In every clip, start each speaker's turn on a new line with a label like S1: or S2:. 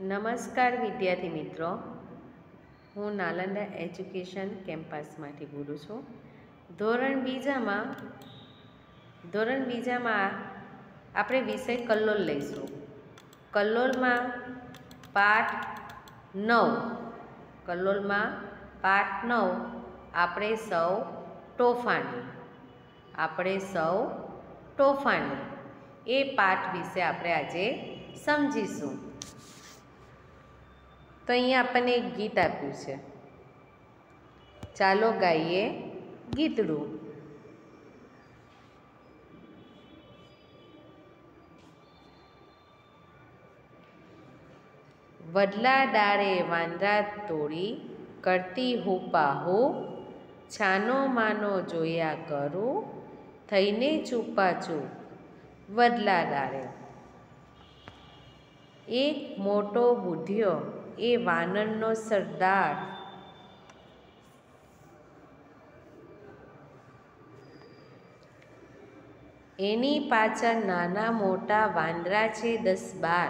S1: નમસ્કાર વિદ્યાર્થી મિત્રો. હું નાલંદા એજ્યુકેશન કેમ્પસમાંથી બોલું છું. ધોરણ બીજામાં ધોરણ બીજામાં આપણે વિષય કલ્લોલ લઈશું. કલ્લોલમાં પાઠ નવ. કલ્લોલમાં પાઠ નવ આપણે સૌ તોફાની આપણે સૌ તોફાની એ પાઠ વિશે આપણે આજે સમજીશું. તો અહીંયા આપણને એક ગીત આપ્યું છે. ચાલો ગાઈએ ગીતડું. વડલા ડાળે વાંદરા તોડી કરતી હુપાહુ છાનો માનો જોયા કરું, થઈને ચૂપાચૂપ વડલા ડાળે એક મોટો બુઢિયો એ વાનરનો સરદાર. એની પાછળ નાના મોટા વાંદરા છે દસ બાર.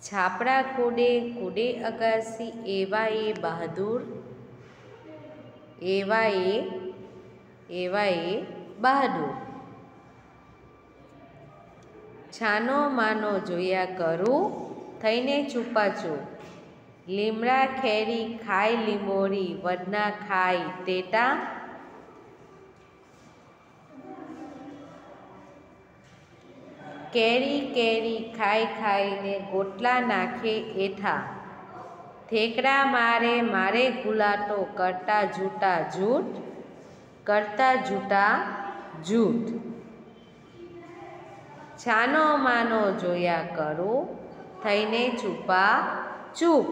S1: છાપડા કુડે કુડે અગાસી, એવા એ બહાદુર, એવા એ એવા એ બહાદુર. છાનો માનો જોયા કરું, થઈને છુપાચું લીમડા ખેરી ખાય લીંબોરી વડના ખાય તેટા. કેરી કેરી ખાઈ ખાઈને ગોટલા નાખે એઠા. ઠેકડા મારે મારે ગુલાટો કરતા જૂટા જૂઠ કરતા જૂટા જૂઠ છાનો માનો જોયા કરું, થઈને ચૂપા ચૂપ.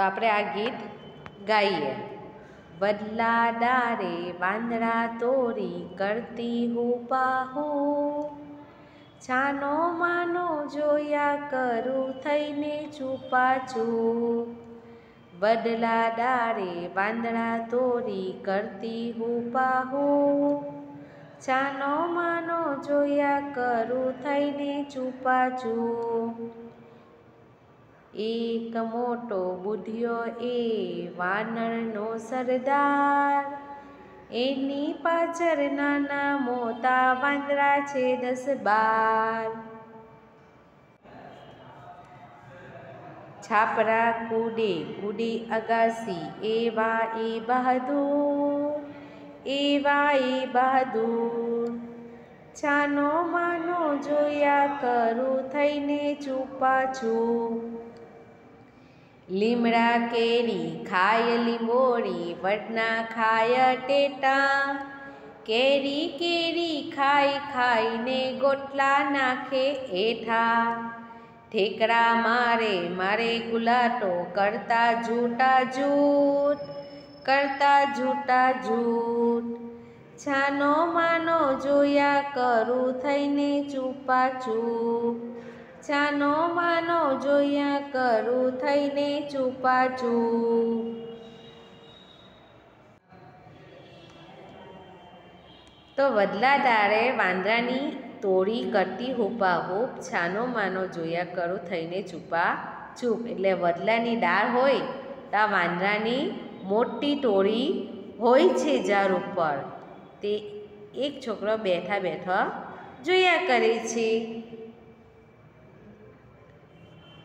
S1: તો આપણે આ ગીત ગાઈએ. બદલા ડારે વાંદરા તોરી કરતી હું પાહુ. છાનો માનો જોયા કરું થઈને છુપાછું. વડલા ડારે વાંદડા તોરી કરતી હું પાહુ. છાનો માનો જોયા કરું થઈને ચૂપ એક મોટો બુઢિયો એ વાનરનો સરદાર. એની પાછળ નાના મોટા વાંદરા છે દસ બાર. છાપરા કુડે કુડી અગાસી, એવા એ બહાદુર, એવા એ બહાદુર. છાનો માનો જોયા કરું થઈને ચૂપા છું લીમડા કેરી ખાય લીંબોળી વડના ખાય ટેટા. કેરી કેરી ખાઈ ખાઈને ગોટલા નાખે એઠા. ઠેકરા મારે મારે ગુલાટો, કરતા જૂટા જૂટ, કરતા જૂટા જૂટ. છાનો માનો જોયા કરું થઈને ચૂપા ચૂપ છાનો માનો જોયા કરું થઈને ચૂપા તો વદલા ડાળે વાંદરાની તોડી કરતી હોપા હોપ છાનો માનો જોયા કરું થઈને ચૂપા ચૂપ એટલે વદલાની ડાળ હોય તો આ વાંદરાની મોટી ટોળી હોય છે ઝાડ ઉપર. તે એક છોકરો બેઠા બેઠા જોયા કરે છે.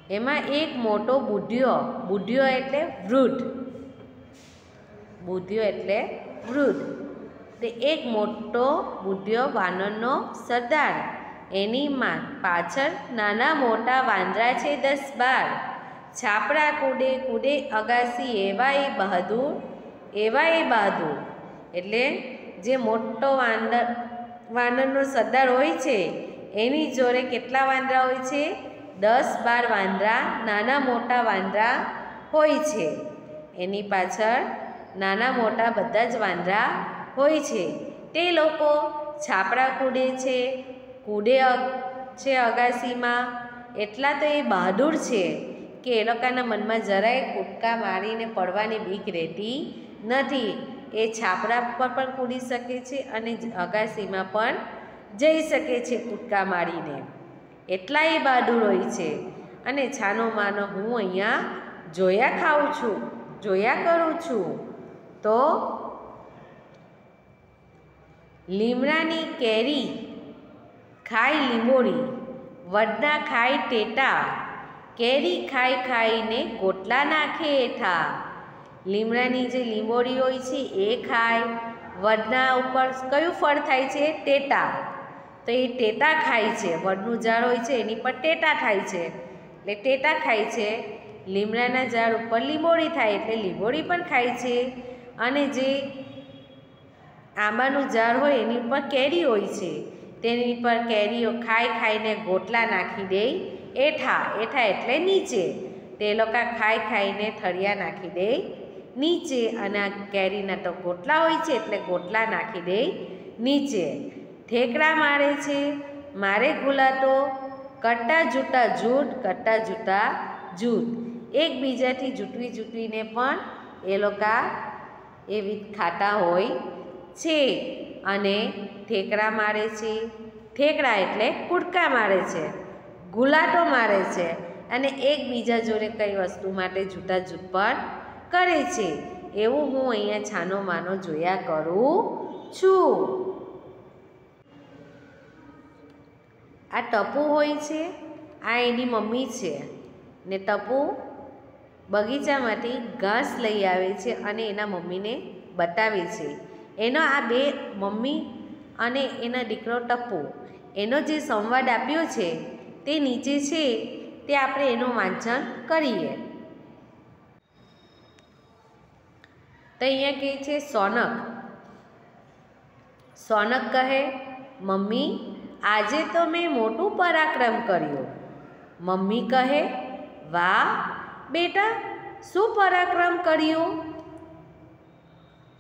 S1: એમાં એક મોટો બુઢિયો બુઢિયો એટલે વૃદ્ધ. બુઢિયો એટલે વૃદ્ધ. તે એક મોટો બુઢિયો વાનરનો સરદાર. એની માં પાછળ નાના મોટા વાંદરા છે દસ બાર. છાપડા કૂડે કૂડે અગાસી એવા એ બહાદુર એવા એ બહાદુર. એટલે જે મોટો વાંદર, વાનરનો સરદાર હોય છે, એની જોડે કેટલા વાંદરા હોય છે? દસ બાર વાંદરા, નાના મોટા વાંદરા હોય છે. એની પાછળ નાના મોટા બધા જ વાંદરા હોય છે. તે લોકો છાપડા કૂડે છે કૂડે છે અગાસીમાં. એટલા તો એ બહાદુર છે કે એ લોકોના મનમાં જરાય કૂદકા મારીને પડવાની બીક રહેતી નથી. એ છાપરા પર પણ કૂદી શકે છે અને અગાસીમાં પણ જઈ શકે છે કૂદકા મારીને. એટલા એ બહાદુર છે. અને છાનો માનો હું અહીંયા જોયા ખાઉં છું, જોયા કરું છું. તો લીમડાની કેરી ખાય લીંબોડી વડના ખાય ટેટા, કેરી ખાઈ ખાઈને ગોટલા નાખે એઠા. લીમડાની જે લીંબોડી હોય છે એ ખાય, વડના ઉપર કયું ફળ થાય છે? ટેટા. તો એ ટેટા ખાય છે. વડનું ઝાડ હોય છે, એની પર ટેટા થાય છે. એટલે ટેટા ખાય છે. લીમડાના ઝાડ ઉપર લીંબોળી થાય એટલે લીંબોળી પણ ખાય છે. અને જે આંબાનું ઝાડ હોય એની ઉપર કેરી હોય છે. તેની પર કેરીઓ ખાઈ ખાઈને ગોટલા નાખી દે, એઠા એઠા એટલે નીચે. તે લોકો ખાઈ ખાઈને થળિયા નાખી દે, નીચે. અને આ કેરીના તો ગોટલા હોય છે એટલે ગોટલા નાખી દે, નીચે. ઠેકડા મારે છે, મારે ગુલાતો કટ્ટા જૂટા જૂટ, કટ્ટા જૂટા જૂટ. એકબીજાથી જૂટવી જૂટવીને પણ એ લોકો એવી ખાતા હોય છે અને ઠેકડા મારે છે. ઠેકડા એટલે કુડકા મારે છે ગુલાટો મારે છે અને એકબીજા જોડે કઈ વસ્તુ માટે જૂટા જૂટ પણ કરે છે. એવું હું અહીંયા છાનો માનો જોયા કરું છું. આ ટપુ હોય છે, આ એની મમ્મી છે. ને ટપુ બગીચામાંથી ઘાસ લઈ આવે છે અને એના મમ્મીને બતાવે છે. એનો આ બે મમ્મી અને એના દીકરો ટપુ. એનો જે સંવાદ આપ્યો છે, તે નીચે છે, તે આપણે એનું વાંચન કરીએ. તો અહીંયા કહે છે, સોનક. સોનક કહે, મમ્મી આજે તો મેં મોટું પરાક્રમ કર્યું. મમ્મી કહે, વાહ, બેટા, શું પરાક્રમ કર્યું?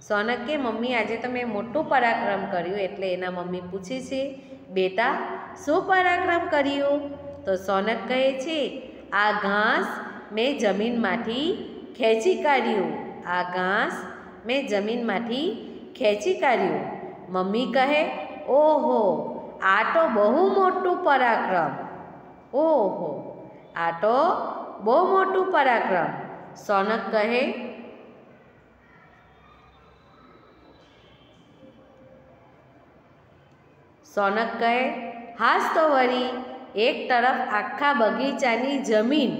S1: સોનક કે, મમ્મી, આજે તો મેં મોટું પરાક્રમ કર્યું. એટલે એના મમ્મી પૂછે છે, બેટા, શું પરાક્રમ કર્યું? તો સોનક કહે છે, આ ઘાસ મેં જમીનમાંથી ખેંચી કાઢ્યું. આ ઘાસ મેં જમીનમાંથી ખેંચી કાઢ્યું. મમ્મી કહે, ઓહો આ તો બહુ મોટું પરાક્રમ. ઓહો, આ તો બહુ મોટું પરાક્રમ. સોનક કહે સોનક કહે, હાસ તો વળી એક તરફ આખા બગીચાની જમીન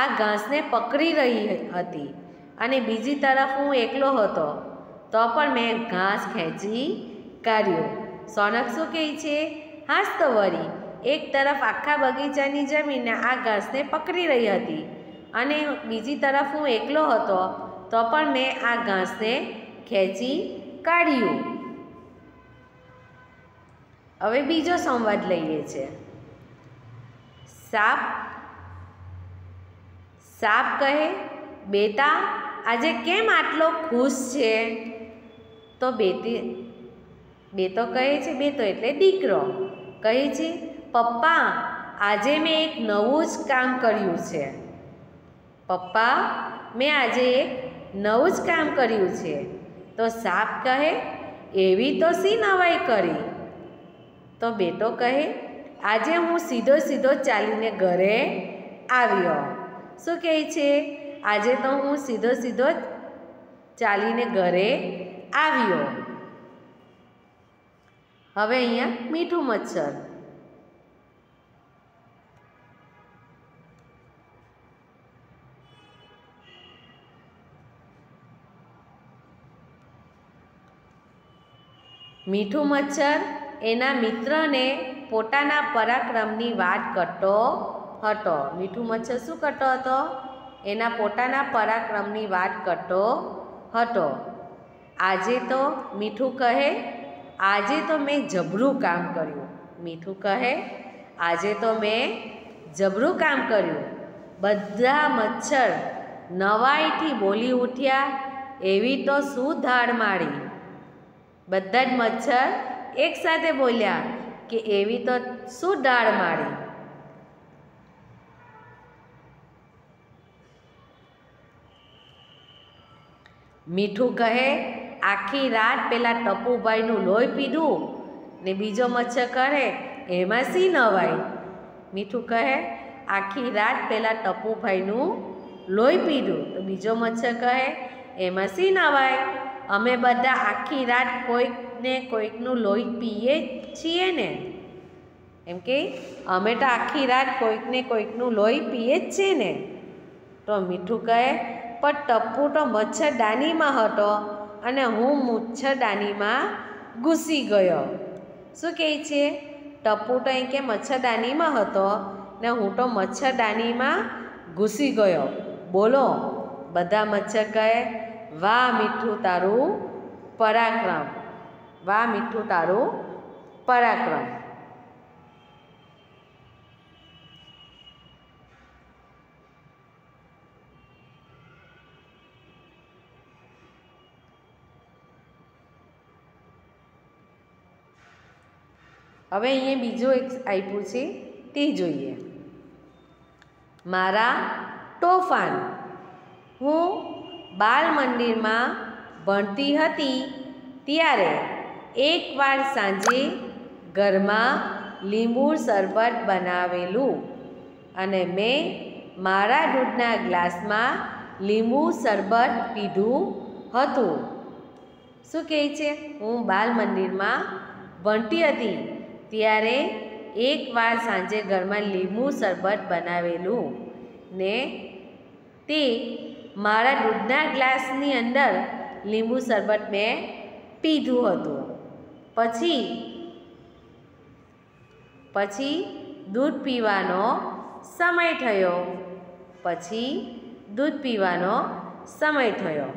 S1: આ ઘાસને પકડી રહી હતી અને બીજી તરફ હું એકલો હતો, તો પણ મેં ઘાસ ખેંચી કાઢ્યો. સોનક શું કહે છે, હાસ તો વરી એક તરફ આખા બગીચાની જમીન આ ઘાસને પકડી રહી હતી અને બીજી તરફ હું એકલો હતો, તો પણ મેં આ ઘાસને ખેંચી કાઢ્યું. હવે બીજો સંવાદ લઈએ છે. સાપ સાપ કહે, બેટા, આજે કેમ આટલો ખુશ છે? તો બેટી બેતો કહે છે બેતો એટલે દીકરો. કહે છે, પપ્પા, આજે મેં એક નવું જ કામ કર્યું છે. પપ્પા, મેં આજે એક નવું જ કામ કર્યું છે. તો સાપ કહે, એવી તો શી નવાઈ કરી? તો બેટો કહે, આજે હું સીધો સીધો ચાલીને ઘરે આવ્યો. શું કહે છે? આજે તો હું સીધો સીધો ચાલીને ઘરે આવ્યો. હવે અહીંયા મીઠું મચ્છર. મીઠું મચ્છર એના મિત્રને પોતાના પરાક્રમની વાત કરતો હતો. મીઠું મચ્છર શું કરતો હતો? એના પોતાના પરાક્રમની વાત કરતો હતો. આજે તો મીઠું કહે આજે તો મેં જબરું કામ કર્યું. મીઠું કહે, આજે તો મેં જબરું કામ કર્યું. બધા મચ્છર નવાઈથી બોલી ઉઠ્યા, એવી તો શું ધાડ મારી? બધા જ મચ્છર એકસાથે બોલ્યા કે, એવી તો શું ડાળ મારી? મીઠું કહે આખી રાત પેલા ટપુભાઈનું લોહી પીધું ને બીજો મચ્છર કહે એમાં સી નવાય. મીઠું કહે, આખી રાત પેલા ટપુભાઈનું લોહી પીધું. તો બીજો મચ્છર કહે, એમાં સી નવાય. અમે બધા આખી રાત કોઈકને કોઈકનું લોહી પીએ છીએ ને. એમ કે, અમે તો આખી રાત કોઈકને કોઈકનું લોહી પીએ જ છીએ ને. તો મીઠું કહે, પણ ટપ્પુ તો મચ્છરદાનીમાં હતો. અને હું મચ્છરદાનીમાં ઘૂસી ગયો. શું કહે છે? ટપ્પુ તો અહીં કે મચ્છરદાનીમાં હતો, ને હું તો મચ્છરદાનીમાં ઘૂસી ગયો. બોલો, બધા મચ્છર કહે, વાહ મીઠું તારું પરાક્રમ, વાહ મીઠું તારું પરાક્રમ. હવે અહીંયા બીજું એક આપ્યું છે, તે જોઈએ. મારા તોફાન. હું બાલ મંદિરમાં ભણતી હતી ત્યારે એકવાર સાંજે ઘરમાં લીંબુ શરબત બનાવેલું અને મેં મારા દૂધના ગ્લાસમાં લીંબુ શરબત પીધું હતું. શું કહે છે? હું બાલ મંદિરમાં ભણતી હતી ત્યારે એકવાર સાંજે ઘરમાં લીંબુ શરબત બનાવેલું ને તે મારા દૂધના ગ્લાસની અંદર લીંબુ શરબત મેં પીધું હતું. પછી પછી દૂધ પીવાનો સમય થયો. પછી દૂધ પીવાનો સમય થયો.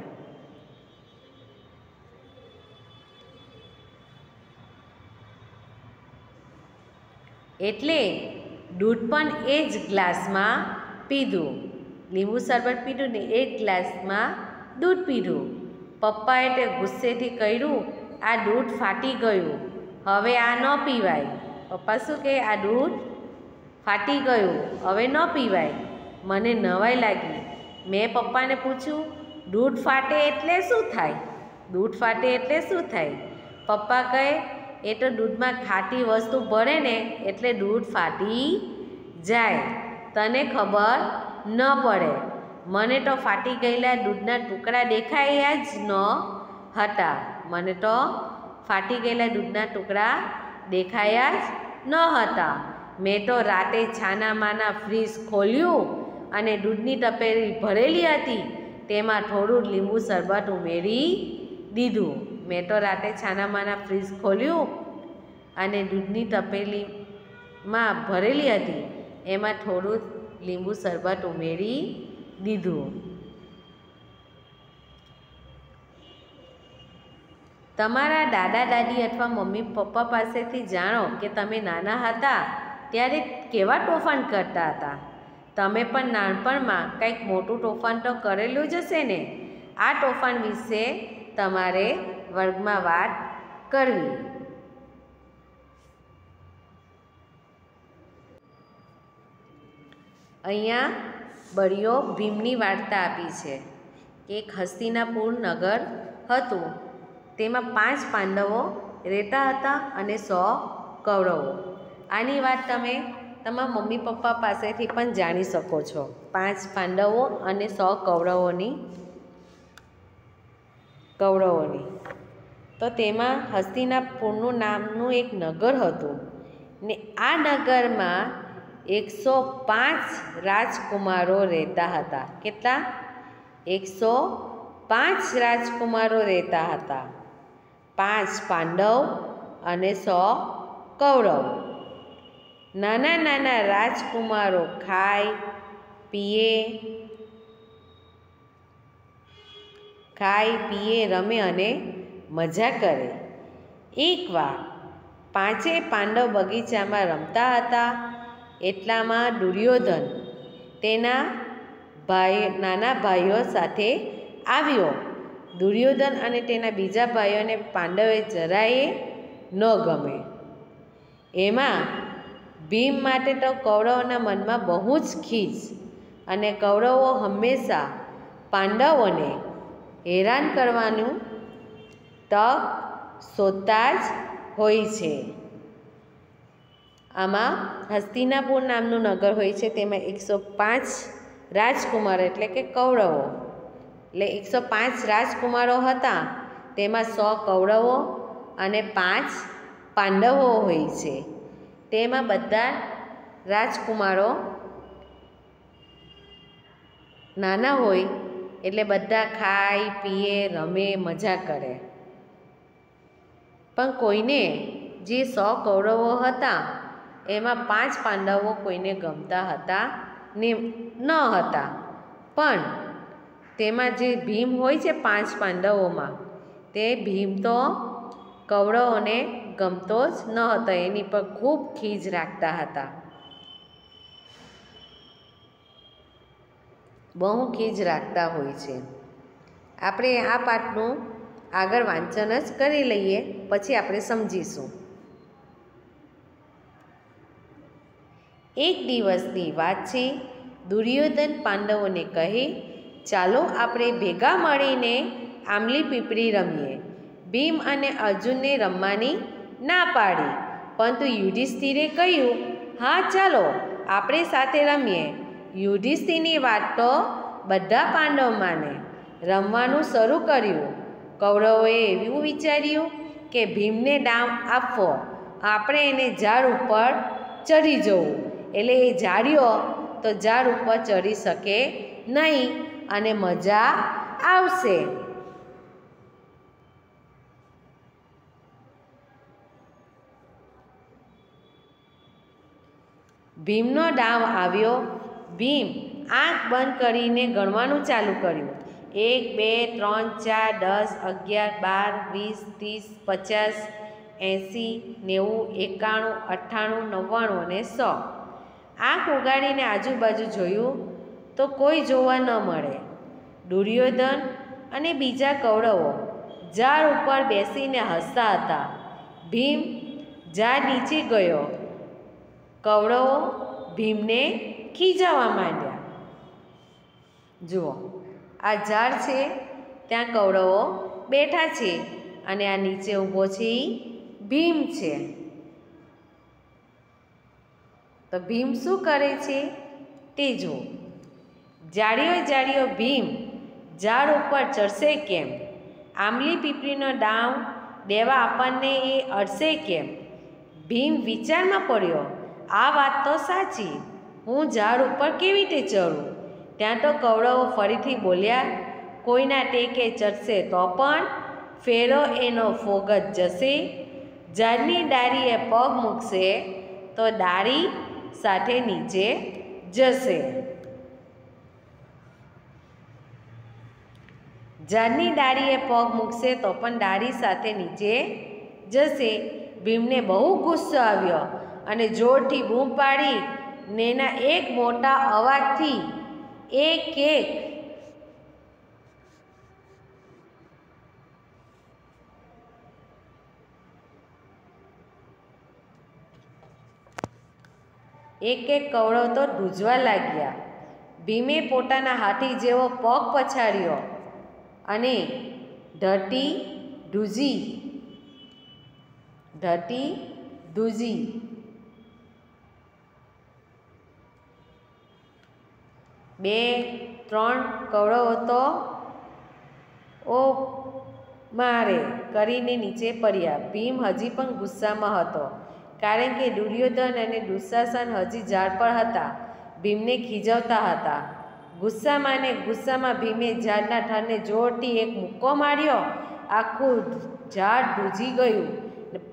S1: એટલે દૂધ પણ એ જ ગ્લાસમાં પીધું. લીંબુ શરબત પીધું ને એ ગ્લાસમાં દૂધ પીધું. પપ્પાએ તે ગુસ્સેથી કહ્યું, આ દૂધ ફાટી ગયું. હવે આ ન પીવાય. પપ્પા શું કહે? આ દૂધ ફાટી ગયું. હવે ન પીવાય. મને નવાઈ લાગી. મેં પપ્પાને પૂછ્યું, દૂધ ફાટે એટલે શું થાય? દૂધ ફાટે એટલે શું થાય? પપ્પા કહે એ તો દૂધમાં ખાટી વસ્તુ ભળે ને એટલે દૂધ ફાટી જાય. તને ખબર ન પડે. મને તો ફાટી ગયેલા દૂધના ટુકડા દેખાયા જ ન હતા. મને તો ફાટી ગયેલા દૂધના ટુકડા દેખાયા જ ન હતા. મેં તો રાતે છાનામાના ફ્રીજ ખોલ્યું અને દૂધની તપેલી ભરેલી હતી. તેમાં થોડું લીંબુ શરબત ઉમેરી દીધું. મેં તો રાતે છાનામાના ફ્રીજ ખોલ્યું અને દૂધની તપેલીમાં ભરેલી હતી. એમાં થોડું લીંબુ શરબત ઉમેરી દીધું. તમારા દાદા, દાદી અથવા મમ્મી, પપ્પા પાસેથી જાણો કે તમે નાના હતા ત્યારે કેવા તોફાન કરતા હતા? તમે પણ નાનપણમાં કંઈક મોટું તોફાન તો કરેલું જ હશે ને? આ તોફાન વિશે તમારે વર્ગમાં વાત કરવી. અહીંયા બળીઓ ભીમની વાર્તા આપી છે કે એક હસ્તિનાપુર નગર હતું. તેમાં પાંચ પાંડવો રહેતા હતા અને સો કૌરવો. આની વાત તમે તમારા મમ્મી પપ્પા પાસેથી પણ જાણી શકો છો. પાંચ પાંડવો અને સો કૌરવોની કૌરવોની. તો તેમાં હસ્તિનાપુરનું નામનું એક નગર હતું. ને આ નગરમાં એકસો પાંચ રાજકુમારો રહેતા હતા. કેટલા? એકસો પાંચ રાજકુમારો રહેતા હતા. પાંચ પાંડવ અને સો કૌરવ. નાના નાના રાજકુમારો ખાય, પીએ ખાય, પીએ, રમે અને મજા કરે. એકવાર પાંચેય પાંડવ બગીચામાં રમતા હતા, એટલામાં દુર્યોધન તેના ભાઈ, નાના ભાઈઓ સાથે આવ્યો. દુર્યોધન અને તેના બીજા ભાઈઓને પાંડવે જરાયે ન ગમે. એમાં ભીમ માટે તો કૌરવના મનમાં બહુ જ ખીજ અને કૌરવો હંમેશા પાંડવોને હેરાન કરવાનું તક શોધતા જ હોય છે. આમાં હસ્તિનાપુર નામનું નગર હોય છે, તેમાં એકસો પાંચ રાજકુમાર એટલે કે કૌરવો. એટલે એકસો પાંચ રાજકુમારો હતા, તેમાં સો કૌરવો અને પાંચ પાંડવો હોય છે. તેમાં બધા રાજકુમારો નાના હોય, એટલે બધા ખાય, પીએ, રમે, મજા કરે. પણ કોઈને જે સો કૌરવો હતા, એમાં પાંચ પાંડવો કોઈને ગમતા હતા ને ન હતા. પણ તેમાં જે ભીમ હોય છે પાંચ પાંડવોમાં, તે ભીમ તો કૌરવોને ગમતો જ ન હતો, એની પર ખૂબ ખીજ રાખતા હતા. બહુ ખીજ રાખતા હોય છે. આપણે આ પાઠનું આગળ વાંચન જ કરી લઈએ, પછી આપણે સમજીશું. એક દિવસની વાત છે, દુર્યોધન પાંડવોને કહે, ચાલો આપણે ભેગા મળીને આંબલી પીપળી રમીએ. ભીમ અને અર્જુનને રમવાની ના પાડી, પરંતુ યુધિષ્ઠિરે કહ્યું, હા, ચાલો, આપણે સાથે રમીએ યુધિષ્ઠિરની વાત તો બધા પાંડવ માને. રમવાનું શરૂ કર્યું. કૌરવોએ એવું વિચાર્યું કે ભીમને ડામ આપવો. આપણે એને ઝાડ ઉપર ચડી જવું. એટલે એ ઝાડ્યો તો ઝાડ ઉપર ચડી શકે નહીં અને મજા આવશે. ભીમનો ડાવ આવ્યો. ભીમ આંખ બંધ કરીને ગણવાનું ચાલુ કર્યું. એક, બે, ત્રણ, ચાર, દસ, અગિયાર, બાર, વીસ, ત્રીસ, પચાસ, એંસી, નેવું, એકાણું, અઠ્ઠાણું, નવ્વાણું અને સો. આંખ ઉગાડીને આજુબાજુ જોયું તો કોઈ જોવા ન મળે. દુર્યોધન અને બીજા કૌરવો ઝાડ ઉપર બેસીને હસતા હતા. ભીમ ઝાડ નીચે ગયો. કૌરવો ભીમને ખીજાવા માંડ્યા. જુઓ આ ઝાડ છે, ત્યાં કૌરવો બેઠા છે અને આ નીચે ઊભો છે ભીમ છે. તો ભીમ શું કરે છે? તે જુઓ. જાડીઓ જાડીઓ ભીમ, ઝાડ ઉપર ચડશે કેમ? આંબલી પીપળીનો ડાવ દેવા આપણને એ અડશે કેમ? ભીમ વિચારમાં પડ્યો, આ વાત તો સાચી. હું ઝાડ ઉપર કેવી રીતે ચડું? ત્યાં તો કૌરવો ફરીથી બોલ્યા, કોઈના ટેકે ચડશે તો પણ ફેરો એનો ફોગત જશે. ઝાડની ડાળીએ પગ મૂકશે તો ડાળી સાથે નીચે જશે. ઝાડની ડાળીએ પગ મૂકશે તો પણ ડાળી સાથે નીચે જશે. ભીમને બહુ ગુસ્સો આવ્યો અને જોરથી બૂમ પાડી ને એના એક મોટા અવાજથી એક એક. એક એક કવળો તો ધ્રુજવા લાગ્યા. ભીમે પોતાના હાથી જેવો પગ પછાડ્યો અને ધરતી ધૂજી. ધરતી ધ્રુજી બે, ત્રણ કવળો હતો. ઓ મારે, કરીને નીચે પડ્યા. ભીમ હજી પણ ગુસ્સામાં હતો, કારણ કે દુર્યોધન અને દુશાસન હજી ઝાડ પર હતા. ભીમને ખીજવતા હતા. ગુસ્સામાં ને ગુસ્સામાં ભીમે ઝાડના ઠારને જોરથી એક મુક્કો માર્યો. આખું ઝાડ ડૂજી ગયું.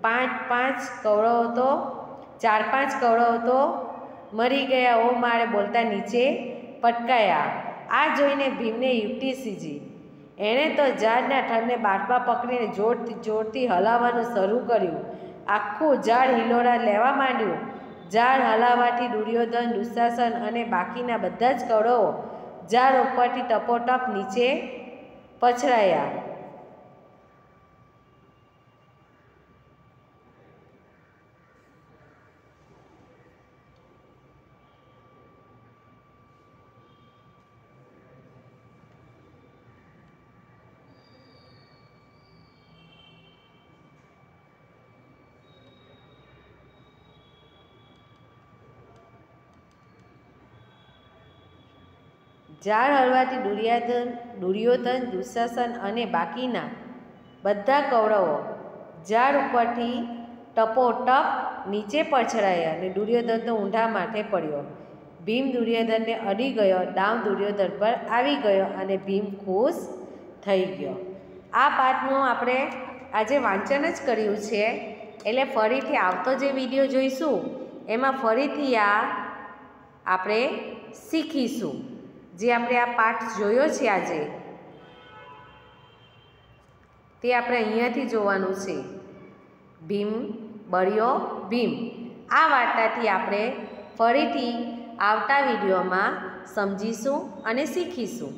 S1: પાંચ પાંચ કવળો હતો, ચાર, પાંચ કવળો હતો. મરી ગયા ઓ મારે બોલતા નીચે પટકાયા. આ જોઈને ભીમને યુક્તિ સીજી એણે તો ઝાડના ઠરને બાટમાં પકડીને જોરથી જોરથી હલાવવાનું શરૂ કર્યું. આખું ઝાડ હિલોડા લેવા માંડ્યું. ઝાડ હલાવવાથી દુર્યોધન, દુશાસન અને બાકીના બધા જ કળો ઝાડ ઉપરથી ટપોટપ નીચે પછડાયા. ઝાડ હળવાથી દુર્યાધન, દુર્યોધન, દુશાસન અને બાકીના બધા કૌરવો ઝાડ ઉપરથી ટપોટપ નીચે પછડાયા અને દુર્યોધનનો ઊંઢા માથે પડ્યો. ભીમ દુર્યોધનને અડી ગયો, ડામ દુર્યોધન પર આવી ગયો અને ભીમ ખુશ થઈ ગયો. આ પાઠનું આપણે આજે વાંચન જ કર્યું છે. એટલે ફરીથી આવતો જે વીડિયો જોઈશું, એમાં ફરીથી આ આપણે શીખીશું. જે આપણે આ પાઠ જોયો છે આજે, તે આપણે અહીંયાથી જોવાનું છે. ભીમ, બળ્યો, ભીમ. આ વાર્તાથી આપણે ફરીથી આવતા વિડીયોમાં સમજીશું અને શીખીશું.